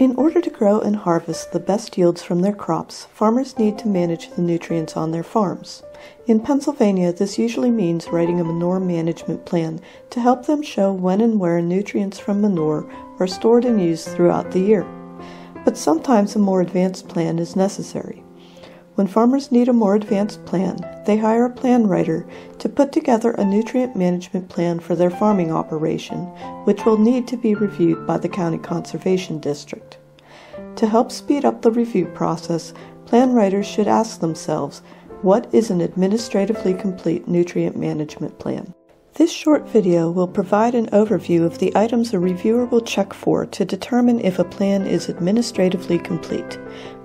In order to grow and harvest the best yields from their crops, farmers need to manage the nutrients on their farms. In Pennsylvania, this usually means writing a manure management plan to help them show when and where nutrients from manure are stored and used throughout the year. But sometimes a more advanced plan is necessary. When farmers need a more advanced plan, they hire a plan writer to put together a nutrient management plan for their farming operation, which will need to be reviewed by the County Conservation District. To help speed up the review process, plan writers should ask themselves, what is an administratively complete nutrient management plan? This short video will provide an overview of the items a reviewer will check for to determine if a plan is administratively complete.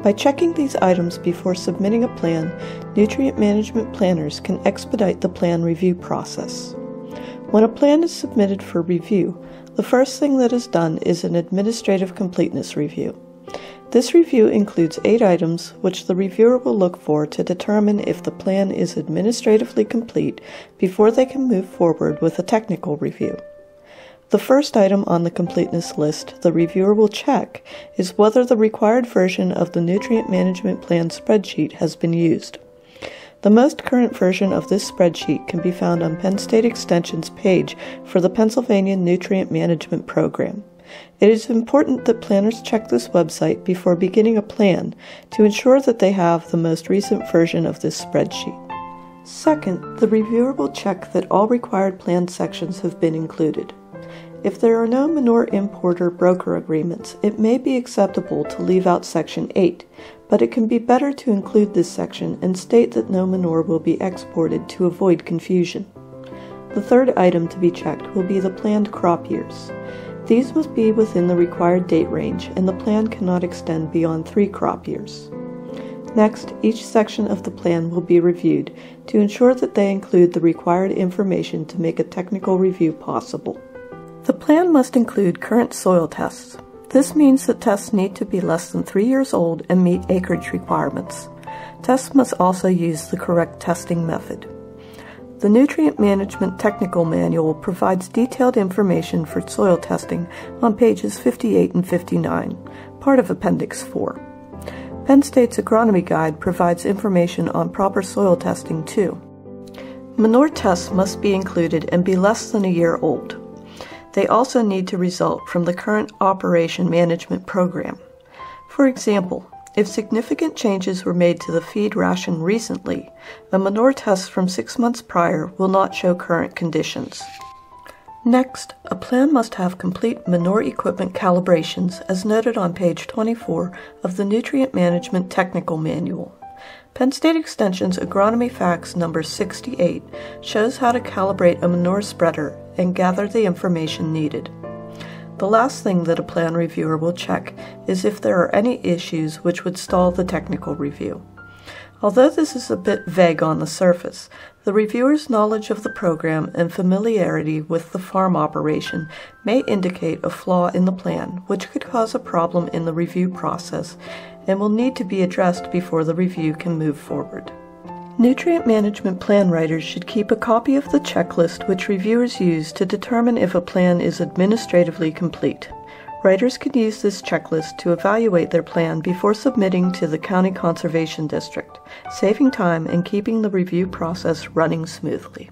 By checking these items before submitting a plan, nutrient management planners can expedite the plan review process. When a plan is submitted for review, the first thing that is done is an administrative completeness review. This review includes eight items which the reviewer will look for to determine if the plan is administratively complete before they can move forward with a technical review. The first item on the completeness list the reviewer will check is whether the required version of the Nutrient Management Plan spreadsheet has been used. The most current version of this spreadsheet can be found on Penn State Extension's page for the Pennsylvania Nutrient Management Program. It is important that planners check this website before beginning a plan to ensure that they have the most recent version of this spreadsheet. Second, the reviewer will check that all required plan sections have been included. If there are no manure importer broker agreements, it may be acceptable to leave out Section 8, but it can be better to include this section and state that no manure will be exported to avoid confusion. The third item to be checked will be the planned crop years. These must be within the required date range, and the plan cannot extend beyond three crop years. Next, each section of the plan will be reviewed to ensure that they include the required information to make a technical review possible. The plan must include current soil tests. This means that tests need to be less than three years old and meet acreage requirements. Tests must also use the correct testing method. The Nutrient Management Technical Manual provides detailed information for soil testing on pages 58 and 59, part of Appendix 4. Penn State's Agronomy Guide provides information on proper soil testing too. Manure tests must be included and be less than a year old. They also need to result from the current operation management program. For example, if significant changes were made to the feed ration recently, a manure test from six months prior will not show current conditions. Next, a plan must have complete manure equipment calibrations as noted on page 24 of the Nutrient Management Technical Manual. Penn State Extension's Agronomy Facts number 68 shows how to calibrate a manure spreader and gather the information needed. The last thing that a plan reviewer will check is if there are any issues which would stall the technical review. Although this is a bit vague on the surface, the reviewer's knowledge of the program and familiarity with the farm operation may indicate a flaw in the plan, which could cause a problem in the review process and will need to be addressed before the review can move forward. Nutrient management plan writers should keep a copy of the checklist which reviewers use to determine if a plan is administratively complete. Writers can use this checklist to evaluate their plan before submitting to the County Conservation District, saving time and keeping the review process running smoothly.